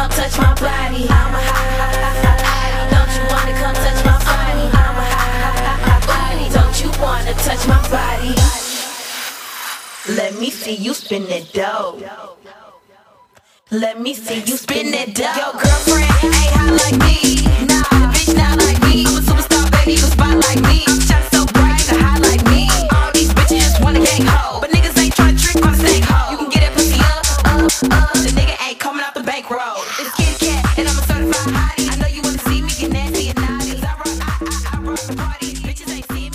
come touch my body? I'm a hot, hot, hot, hot. Don't you wanna come touch my body? I'm a hot, hot, hot, hot body. Don't you wanna touch my body? Let me see you spin that dough. Let me see you spin that dough. Your girlfriend ain't hot like me. Bitches ain't seen